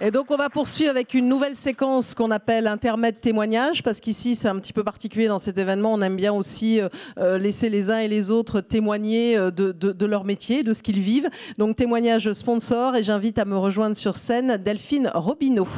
Et donc on va poursuivre avec une nouvelle séquence qu'on appelle intermède témoignage, parce qu'ici c'est un petit peu particulier dans cet événement. On aime bien aussi euh, euh, laisser les uns et les autres témoigner euh, de, de leur métier, de ce qu'ils vivent. Donc témoignage sponsor, et j'invite à me rejoindre sur scène Delphine Robineau.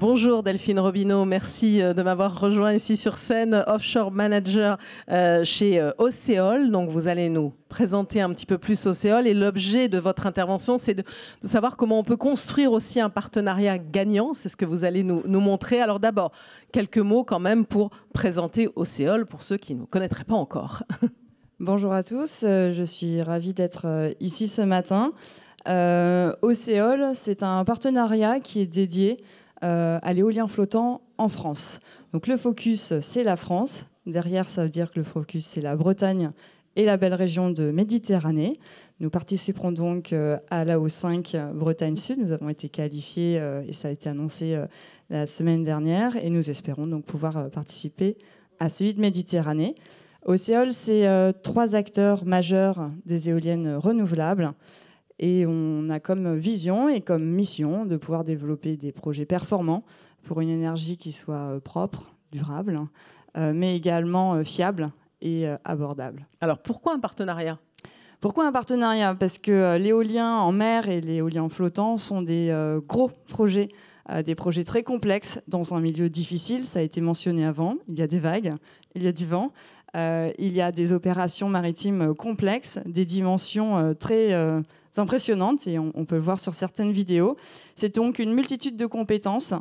Bonjour Delphine Robineau, merci euh, de m'avoir rejoint ici sur scène, offshore manager euh, chez euh, Océol. Donc vous allez nous présenter un petit peu plus Océol et l'objet de votre intervention, c'est de, savoir comment on peut construire aussi un partenariat gagnant. C'est ce que vous allez nous, montrer. Alors d'abord, quelques mots quand même pour présenter Océol pour ceux qui ne connaîtraient pas encore. Bonjour à tous, je suis ravie d'être ici ce matin. Océol, c'est un partenariat qui est dédié euh, à l'éolien flottant en France. Donc le focus, c'est la France. Derrière, ça veut dire que le focus, c'est la Bretagne et la belle région de Méditerranée. Nous participerons donc euh, à la O5 Bretagne Sud. Nous avons été qualifiés euh, et ça a été annoncé la semaine dernière et nous espérons donc pouvoir participer à celui de Méditerranée. Océol, c'est trois acteurs majeurs des éoliennes renouvelables. Et on a comme vision et comme mission de pouvoir développer des projets performants pour une énergie qui soit euh, propre, durable, euh, mais également euh, fiable et abordable. Alors pourquoi un partenariat? Pourquoi un partenariat? Parce que l'éolien en mer et l'éolien flottant sont des gros projets, des projets très complexes dans un milieu difficile. Ça a été mentionné avant. Il y a des vagues, il y a du vent, il y a des opérations maritimes complexes, des dimensions très impressionnante et on, peut le voir sur certaines vidéos. C'est donc une multitude de compétences.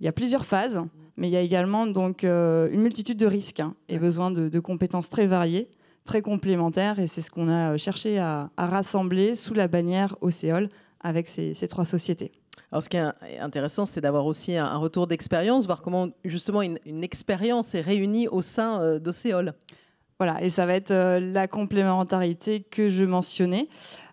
Il y a plusieurs phases, mais il y a également donc euh, une multitude de risques hein, et besoin de, compétences très variées, très complémentaires. Et c'est ce qu'on a cherché à, rassembler sous la bannière Océol avec ces, trois sociétés. Alors, ce qui est intéressant, c'est d'avoir aussi un retour d'expérience, voir comment justement une, expérience est réunie au sein euh, d'Océol. Voilà, et ça va être euh, la complémentarité que je mentionnais.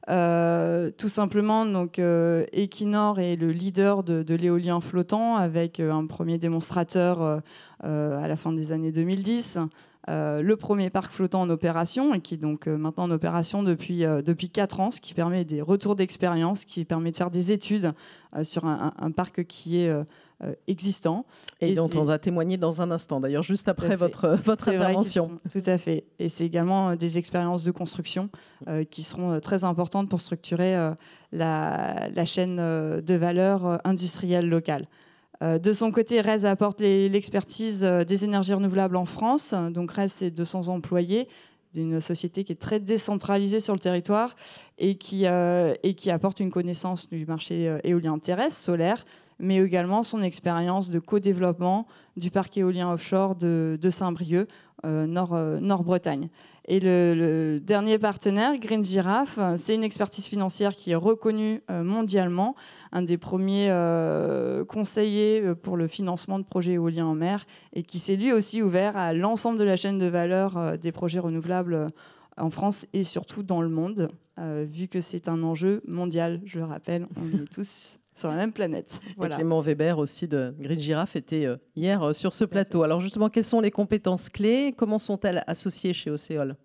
Euh, tout simplement, donc Equinor est le leader de, l'éolien flottant avec un premier démonstrateur à la fin des années 2010. Le premier parc flottant en opération et qui est donc maintenant en opération depuis, depuis 4 ans, ce qui permet des retours d'expérience, qui permet de faire des études sur un, parc qui est euh, existants. Et, dont on va témoigner dans un instant, d'ailleurs, juste après votre, votre intervention. tout à fait. Et c'est également euh, des expériences de construction euh, qui seront très importantes pour structurer la, la, chaîne de valeur industrielle locale. De son côté, RES apporte l'expertise des énergies renouvelables en France. Donc RES, c'est 200 employés d'une société qui est très décentralisée sur le territoire et qui, et qui apporte une connaissance du marché éolien terrestre, solaire, mais également son expérience de co-développement du parc éolien offshore de, Saint-Brieuc, euh, euh, Nord-Bretagne. et le, dernier partenaire, Green Giraffe, c'est une expertise financière qui est reconnue euh, mondialement, un des premiers conseillers pour le financement de projets éoliens en mer, et qui s'est lui aussi ouvert à l'ensemble de la chaîne de valeur des projets renouvelables en France et surtout dans le monde, vu que c'est un enjeu mondial, je le rappelle, on est tous sur la même planète. Voilà. Clément Weber aussi de Green Giraffe était euh, hier euh, sur ce plateau. Alors justement, quelles sont les compétences clés? Comment sont-elles associées chez Océol?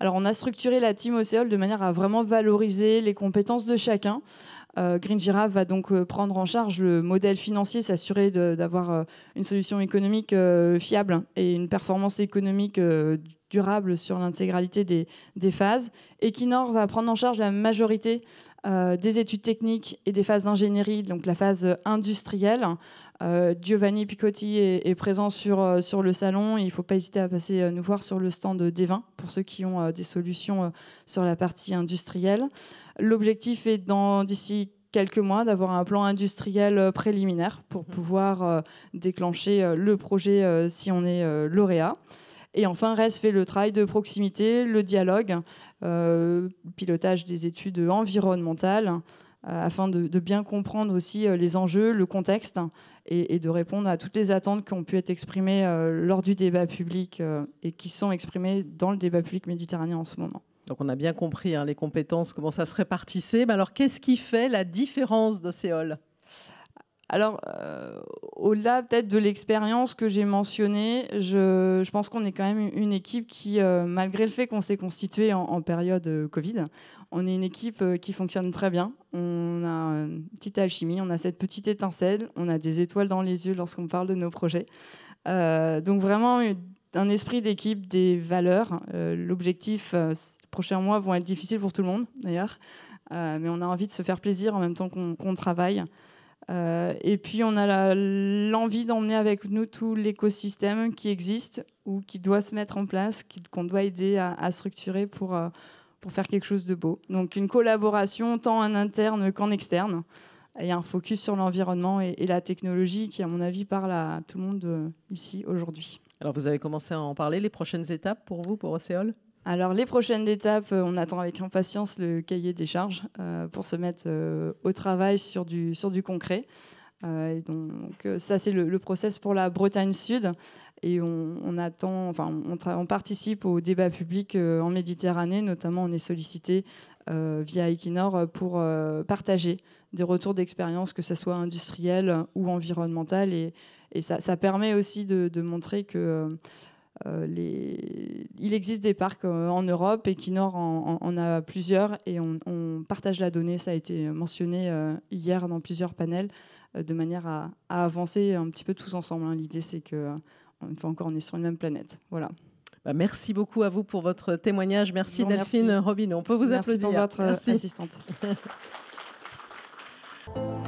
Alors, on a structuré la team Océol de manière à vraiment valoriser les compétences de chacun. Euh, Green Giraffe va donc prendre en charge le modèle financier, s'assurer d'avoir une solution économique fiable et une performance économique durable sur l'intégralité des, des, phases. Equinor va prendre en charge la majorité euh, des études techniques et des phases d'ingénierie, donc la phase industrielle. Euh, Giovanni Picotti est, présent sur, euh, sur le salon. Il ne faut pas hésiter à passer nous voir sur le stand des vins pour ceux qui ont des solutions sur la partie industrielle. L'objectif est d'ici quelques mois d'avoir un plan industriel préliminaire pour mmh. pouvoir déclencher le projet si on est lauréat. Et enfin, reste fait le travail de proximité, le dialogue, euh, pilotage des études environnementales, euh, afin de, bien comprendre aussi euh, les enjeux, le contexte, et, de répondre à toutes les attentes qui ont pu être exprimées lors du débat public et qui sont exprimées dans le débat public méditerranéen en ce moment. Donc on a bien compris hein, les compétences, comment ça se répartissait. Mais alors qu'est-ce qui fait la différence d'Océol alors, euh, au-delà peut-être de l'expérience que j'ai mentionnée, je, pense qu'on est quand même une équipe qui, euh, malgré le fait qu'on s'est constitué en, période euh, Covid, on est une équipe qui fonctionne très bien. On a une petite alchimie, on a cette petite étincelle, on a des étoiles dans les yeux lorsqu'on parle de nos projets. donc vraiment un esprit d'équipe, des valeurs. L'objectif, les prochains mois vont être difficiles pour tout le monde d'ailleurs, mais on a envie de se faire plaisir en même temps qu'on travaille. Euh, et puis on a l'envie d'emmener avec nous tout l'écosystème qui existe ou qui doit se mettre en place, qu'on doit aider à, structurer pour, euh, pour faire quelque chose de beau. Donc une collaboration tant en interne qu'en externe. Il y a un focus sur l'environnement et, la technologie qui, à mon avis, parle à tout le monde euh, ici aujourd'hui. Alors vous avez commencé à en parler, les prochaines étapes pour vous, pour Océol? Alors les prochaines étapes, euh, on attend avec impatience le cahier des charges euh, pour se mettre euh, au travail sur du, sur du concret. donc ça c'est le, process pour la Bretagne Sud. Et on, attend, enfin on, participe au débat public en Méditerranée, notamment on est sollicité via Equinor pour partager des retours d'expérience, que ce soit industriel ou environnemental. Et, ça, permet aussi de montrer que euh, il existe des parcs euh, en Europe, et Equinor en, en, a plusieurs et on, partage la donnée. Ça a été mentionné euh, hier dans plusieurs panels de manière à, avancer un petit peu tous ensemble. Hein. L'idée, c'est que une fois encore, on est sur une même planète. Voilà. Bah, merci beaucoup à vous pour votre témoignage. Merci Delphine Robin. On peut vous merci applaudir. Pour votre assistante.